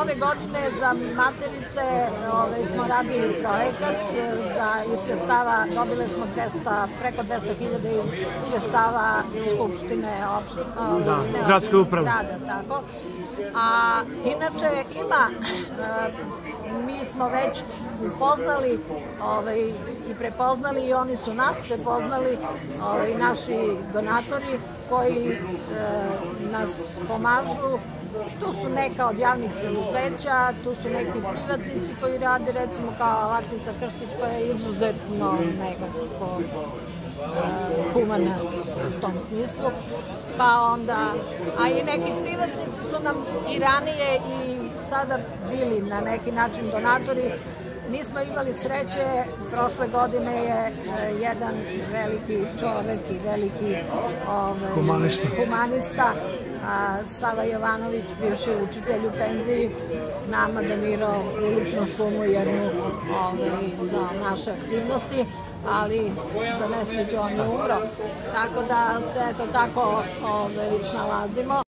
Ove godine za materice ove, smo radili projekat e, za, iz sredstava, dobili smo 200, preko 200.000 iz sredstava Skupštine opštine, Da, gradske uprave. Grada, tako. A inače ima, e, mi smo već upoznali ovaj, i prepoznali i oni su nas prepoznali, ovaj, naši donatori koji e, nas pomažu Tu su neka od javnih preduzeća, tu su neki privatnici koji rade, recimo kao Latnica Krstić koja je izuzetno nekako e, humana u tom smislu. Pa onda, a i neki privatnici su nam i ranije i sada bili na neki način donatori Nismo imali sreće, prošle godine je e, jedan veliki čovek i veliki ovaj, humanista, humanista a, Sava Jovanović, bivši učitelj u penziji, nama donirao priličnu sumu jednu ovaj, za naše aktivnosti ali za nesreću on je umro. Tako da se eto tako ovaj, snalazimo.